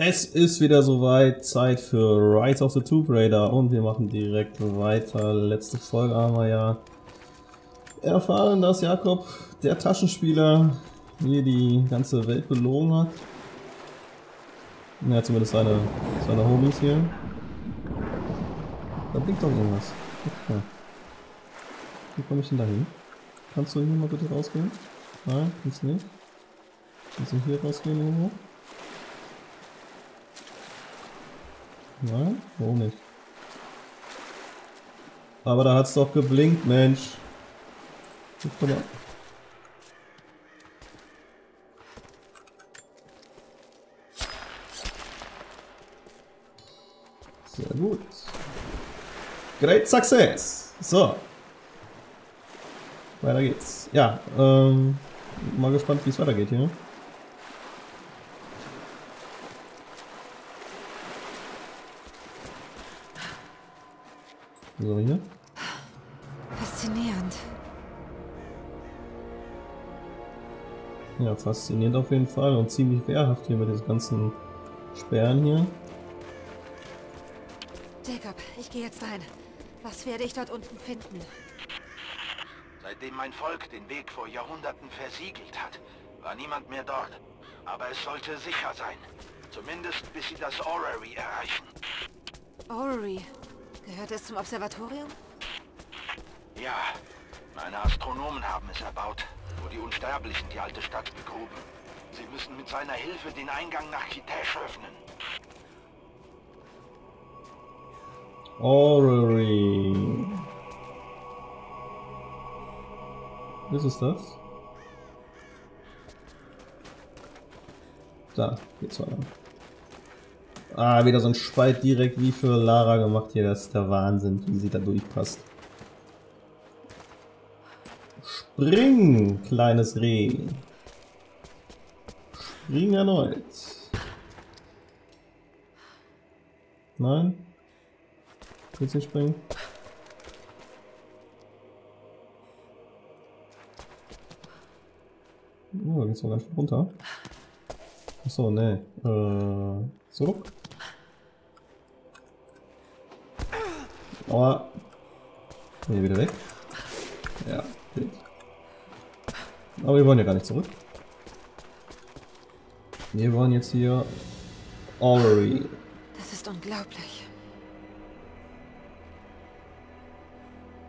Es ist wieder soweit, Zeit für Rise of the Tomb Raider und wir machen direkt weiter. Letzte Folge haben wir ja erfahren, dass Jakob, der Taschenspieler, hier die ganze Welt belogen hat. Ja, zumindest seine, seine Homies hier. Da blinkt doch irgendwas. Okay. Wie komme ich denn da hin? Kannst du hier mal bitte rausgehen? Nein, kannst nicht. Kannst du hier rausgehen irgendwo? Nein? Warum nicht? Aber da hat's doch geblinkt, Mensch. Guck doch mal. Sehr gut. Great Success. So. Weiter geht's. Ja, ähm, mal gespannt, wie es weitergeht hier. So, hier. Faszinierend. Ja, faszinierend auf jeden Fall und ziemlich wehrhaft hier mit diesen ganzen Sperren hier. Jacob, ich gehe jetzt rein. Was werde ich dort unten finden? Seitdem mein Volk den Weg vor Jahrhunderten versiegelt hat, war niemand mehr dort. Aber es sollte sicher sein. Zumindest bis sie das Orrery erreichen. Orrery. Gehört es zum Observatorium? Ja, meine Astronomen haben es erbaut, wo die Unsterblichen die alte Stadt begruben. Sie müssen mit seiner Hilfe den Eingang nach Kitesh öffnen. Orrery. Was ist das? Da, geht's weiter. Ah, wieder so ein Spalt direkt wie für Lara gemacht hier. Das ist der Wahnsinn, wie sie da durchpasst. Spring, kleines Reh. Spring erneut. Nein? Willst du springen? Oh, da geht's mal ganz schön runter. Achso, ne. Äh, zurück. Aua. Hier wieder weg. Ja, geht. Aber wir wollen ja gar nicht zurück. Wir wollen jetzt hier Orrery. Das ist unglaublich.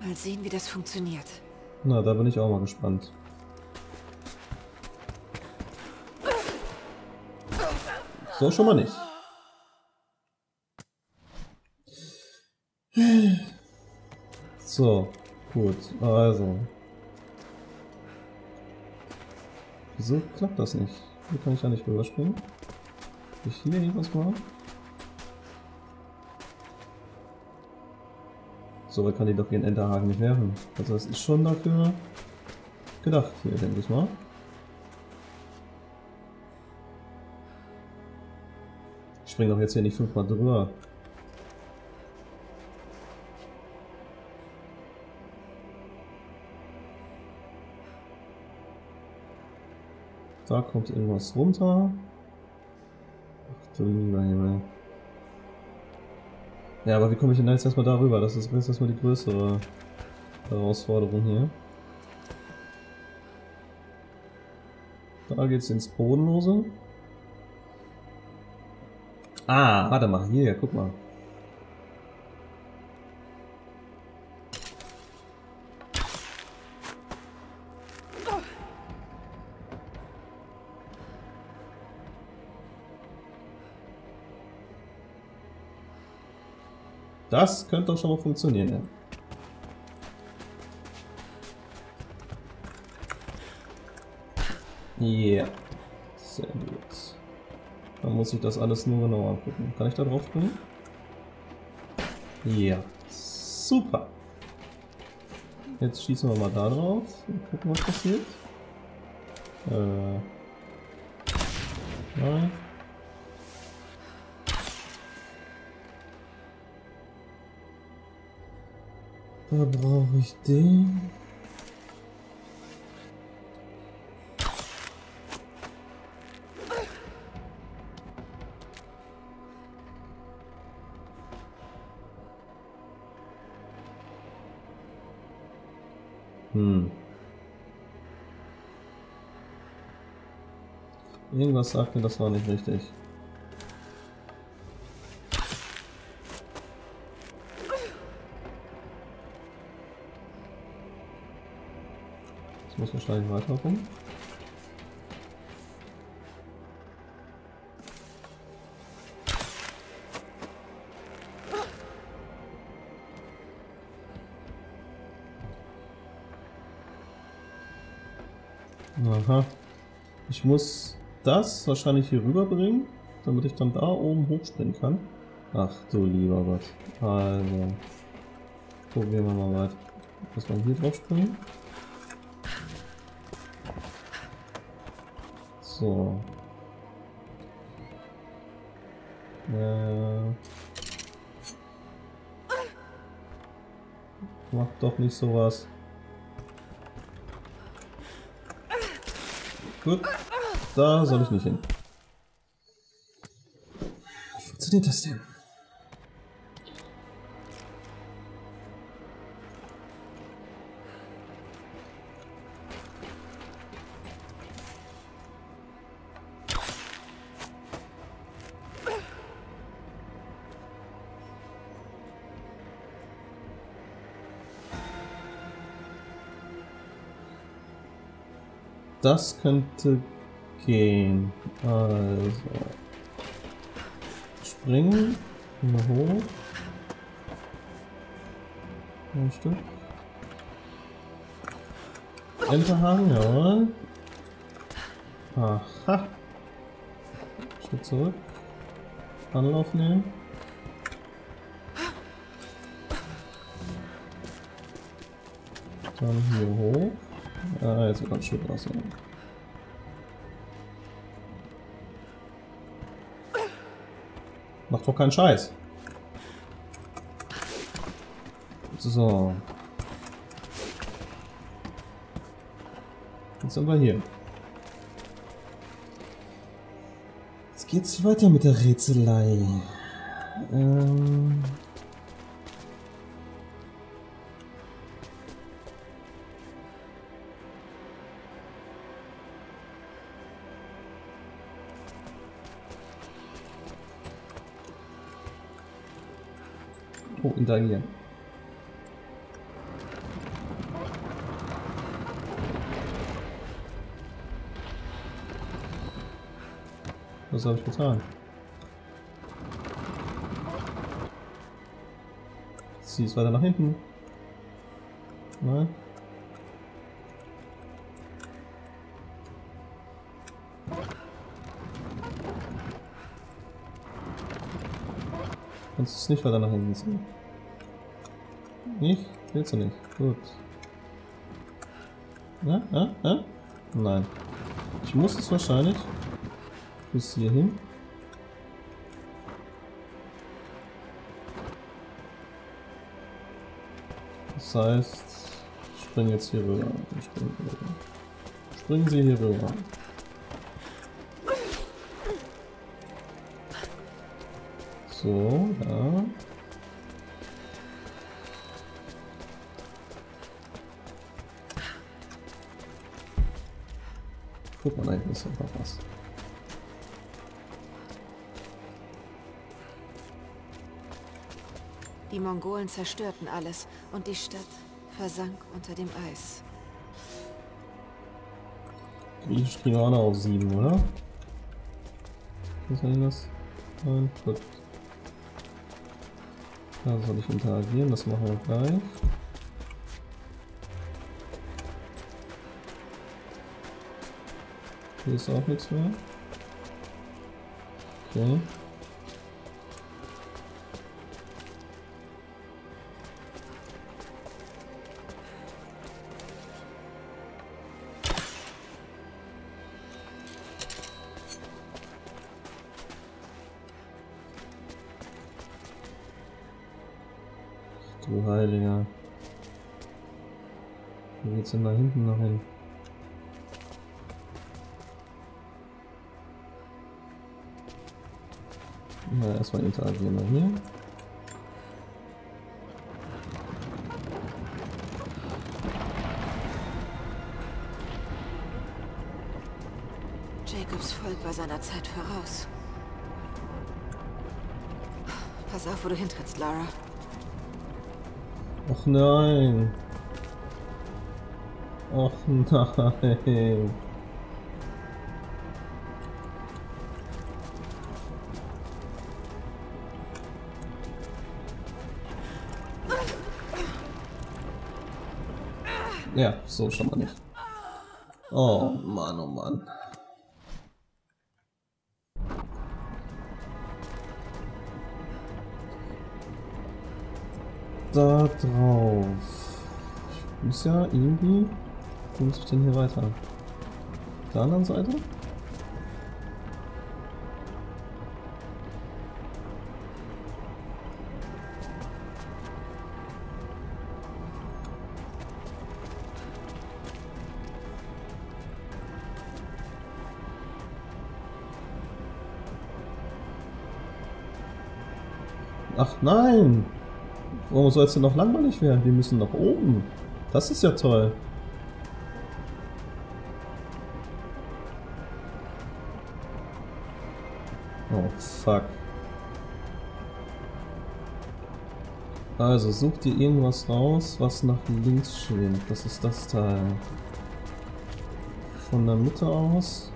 Mal sehen, wie das funktioniert. Na, da bin ich auch mal gespannt. So schon mal nicht. So, gut, also. Wieso klappt das nicht? Hier kann ich ja nicht rüberspringen. Ich hier irgendwas machen? So weit kann die doch ihren Enterhaken nicht werfen. Also das ist schon dafür gedacht hier, denke ich mal. Ich spring doch jetzt hier nicht fünfmal drüber. Da kommt irgendwas runter. Ach du lieber Himmel. Ja, aber wie komme ich denn jetzt erstmal darüber? Das ist jetzt erstmal die größere Herausforderung hier. Da geht's ins Bodenlose. Ah, warte mal, hier, guck mal. Das könnte doch schon mal funktionieren, ja. Yeah. Sehr gut. Dann muss ich das alles nur genau angucken. Kann ich da drauf springen? Ja. Super. Jetzt schießen wir mal da drauf und gucken, was passiert. Äh. Nein. Da brauche ich den. Hm. Irgendwas sagt mir, das war nicht richtig. Wahrscheinlich weiter rum. Aha. Ich muss das wahrscheinlich hier rüberbringen, damit ich dann da oben hochspringen kann. Ach du lieber Gott. Also. Probieren wir mal weiter. Muss man hier drauf springen? So. Äh. Macht doch nicht sowas. Gut. Da soll ich nicht hin. Wie funktioniert das denn? Das könnte gehen. Also. Springen. Mal hoch. Ein Stück. Enterhaken, jawohl. Aha. Schritt zurück. Anlauf nehmen. Dann hier hoch. Ah, jetzt wird ein Stück raus. Macht doch keinen Scheiß. So. Jetzt sind wir hier. Jetzt geht's weiter mit der Rätselei. Ähm Oh, interagieren. Was habe ich getan? Zieh es weiter nach hinten. Nein. Kannst du es nicht weiter nach hinten ziehen? Nicht? Willst du nicht? Gut. Ja, ja, ja? Nein. Ich muss es wahrscheinlich bis hierhin. Das heißt, ich springe jetzt hier rüber. Ich spring rüber. Springen Sie hier rüber. So, ja. Guck mal, da hinten ist einfach was. Die Mongolen zerstörten alles und die Stadt versank unter dem Eis. Kriegen wir auch noch auf 7, oder? Was ist denn das? Nein, gut. Da soll ich interagieren, das machen wir gleich. Hier ist auch nichts mehr. Okay. du Heiliger. Wo geht's denn da hinten noch hin? Na, erstmal interagieren wir hier. Jacobs Volk war seiner Zeit voraus. Pass auf, wo du hintrittst, Lara. Och nein. Och nein. Ja, so schon mal nicht. Oh Mann, oh Mann. Da drauf. Ich muss ja irgendwie... Wo muss ich denn hier weiter? Auf der anderen Seite? Ach nein! Warum soll es denn noch langweilig werden? Wir müssen nach oben. Das ist ja toll. Oh fuck. Also such dir irgendwas raus, was nach links schwingt. Das ist das Teil. Von der Mitte aus.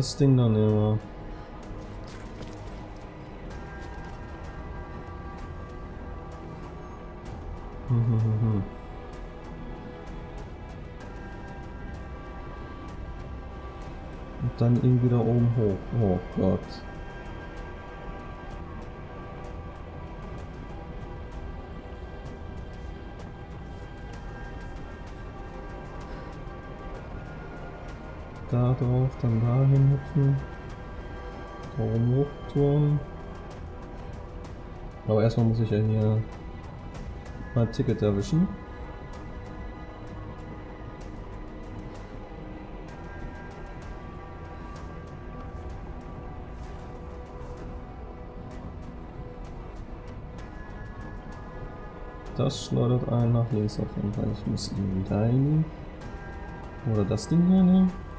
Das Ding dann immer. Und dann irgendwie da oben hoch. Oh Gott. Da drauf, dann dahin hüpfen. Da oben hochturnen. Aber erstmal muss ich ja hier mein Ticket erwischen. Das schleudert einen nach links auf jeden Fall. Ich muss irgendwie da hin. Oder das Ding hier nehmen.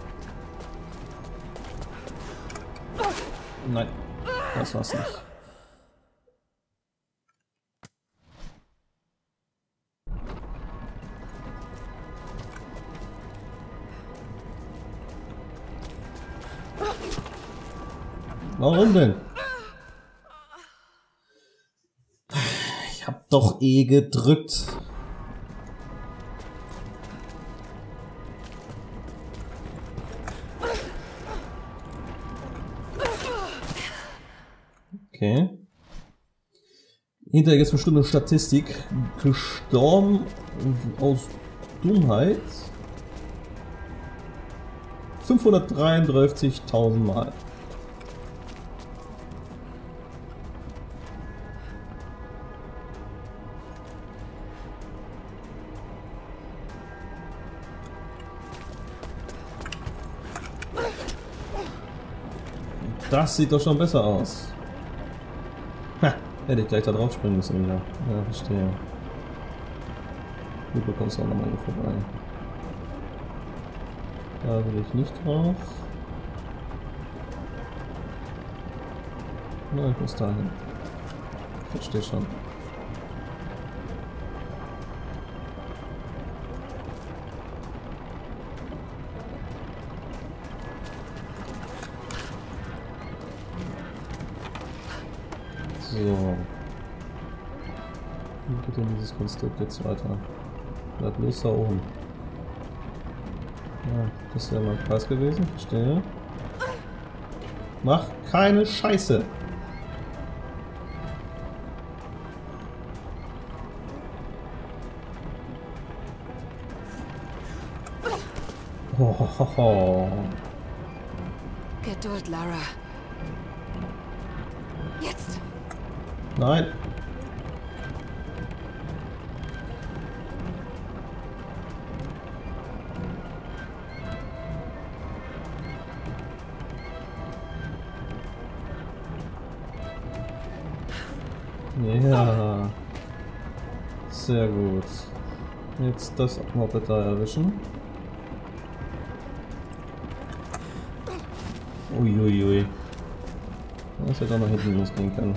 Nein, das war's nicht. Warum denn? Ich hab doch eh gedrückt. Okay. Hinterher jetzt bestimmt eine Statistik. Gestorben aus Dummheit. 533.000 Mal. Das sieht doch schon besser aus. Hätte ich gleich da drauf springen müssen wieder. Ja, verstehe. Du bekommst auch nochmal hier vorbei. Da will ich nicht drauf. Na, ich muss dahin. Ich verstehe schon. So. Dieses Konstrukt jetzt weiter? Bleib los da oben. Ja, das wäre mein Preis gewesen, verstehe. Mach keine Scheiße! Ho, ho, ho, ho. Geduld, Lara. Jetzt. Nein. Sehr gut. Jetzt das Moped da erwischen. Uiuiui. Das hätte auch noch hinten losgehen können.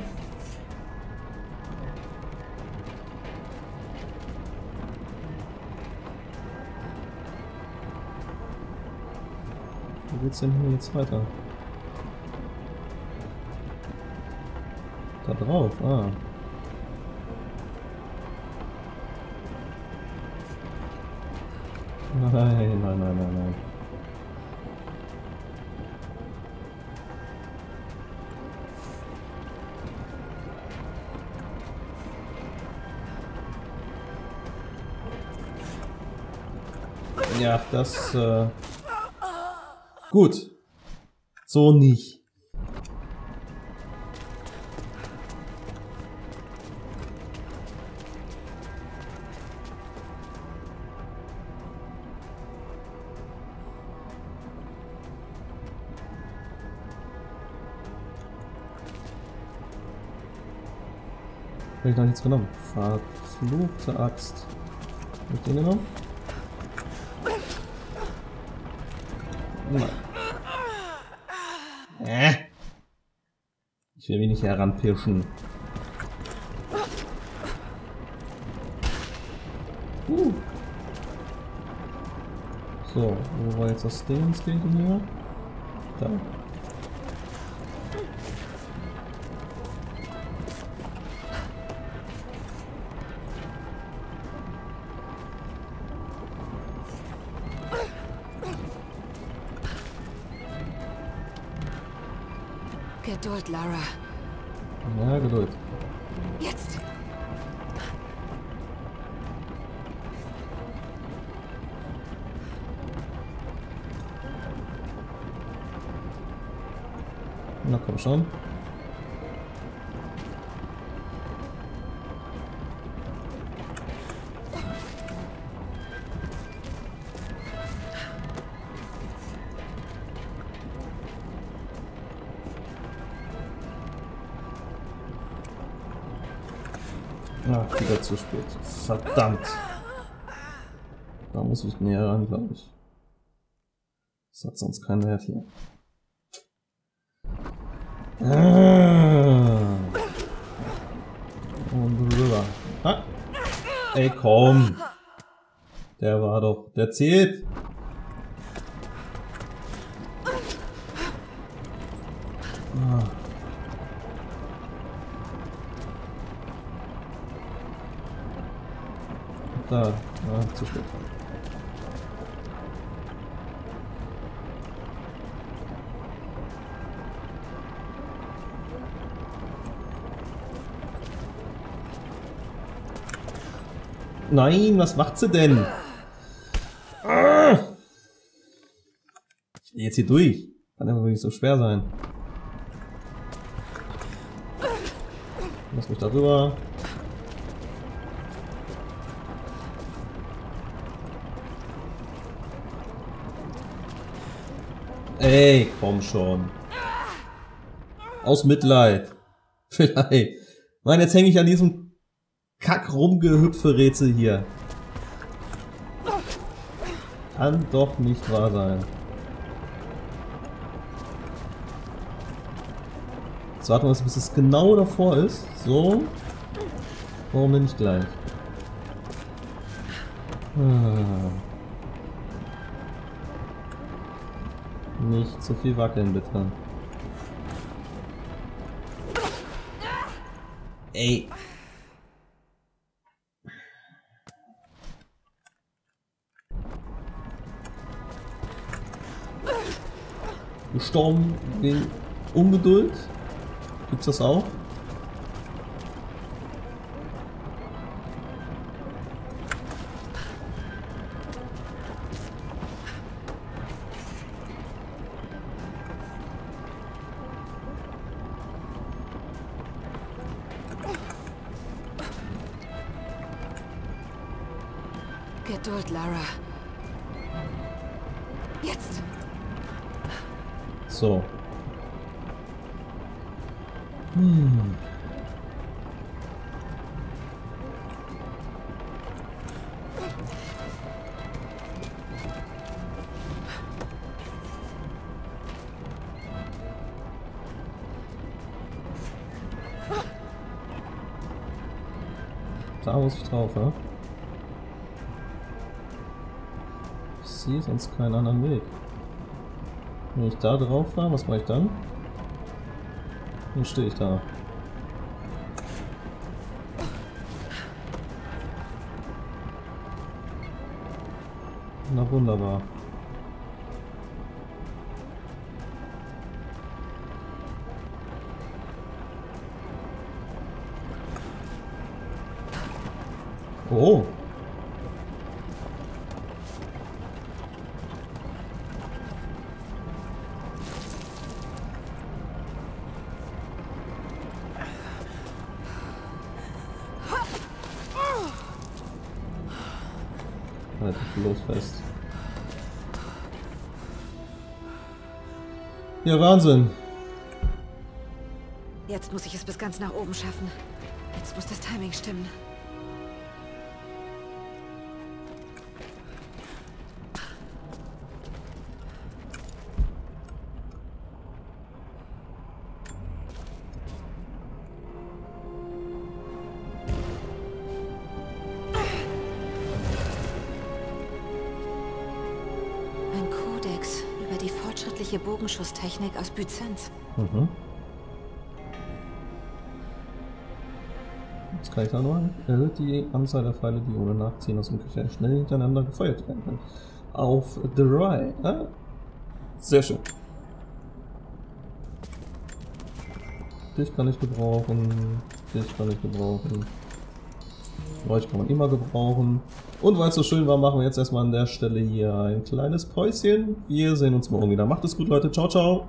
Wie geht's denn hier jetzt weiter? Da drauf, ah. Nein, nein, nein, nein, nein. Ja, das, äh... Gut. So nicht. Ich noch nichts genommen. Verfluchte Axt. Hab ich den genommen? Nein. Äh. Ich will mich nicht heranpirschen. Uh. So, wo war jetzt das Ding ins hier? Da. Geduld, Lara. Ja, Geduld. Jetzt. Na komm schon. Ach, wieder zu spät. Verdammt. Da muss ich näher ran, glaube ich. Das hat sonst keinen Wert hier. Ah. Und rüber. Ah. Ey, komm. Der war doch. Der zählt. Da. Ah, zu spät. Nein, was macht sie denn? Ich will jetzt hier durch. Kann ja nicht so schwer sein. Lass mich da Ey, komm schon. Aus Mitleid. Vielleicht. Mann, jetzt hänge ich an diesem Kack rumgehüpfe Rätsel hier. Kann doch nicht wahr sein. Jetzt warten wir, bis es genau davor ist. So. Warum denn nicht gleich? Ah. Nicht zu viel wackeln, bitte. Ey. Gestorben wegen Ungeduld? Gibt's das auch? Da muss ich drauf, ja? Ich sehe sonst keinen anderen Weg. Wenn ich da drauf fahre, was mache ich dann? Dann stehe ich da. Na wunderbar. Oh. Halt dich bloß fest. Ja, Wahnsinn. Jetzt muss ich es bis ganz nach oben schaffen. Jetzt muss das Timing stimmen. Fortschrittliche Bogenschusstechnik aus Byzanz. Mhm. Was kann ich da noch? Erhöht die Anzahl der Pfeile, die ohne Nachziehen aus dem Köcher schnell hintereinander gefeuert werden können. Auf The Right. Ah. Sehr schön. Dich kann ich gebrauchen. Dich kann ich gebrauchen. Euch kann man immer gebrauchen. Und weil es so schön war, machen wir jetzt erstmal an der Stelle hier ein kleines Päuschen. Wir sehen uns morgen wieder. Macht es gut, Leute. Ciao, ciao.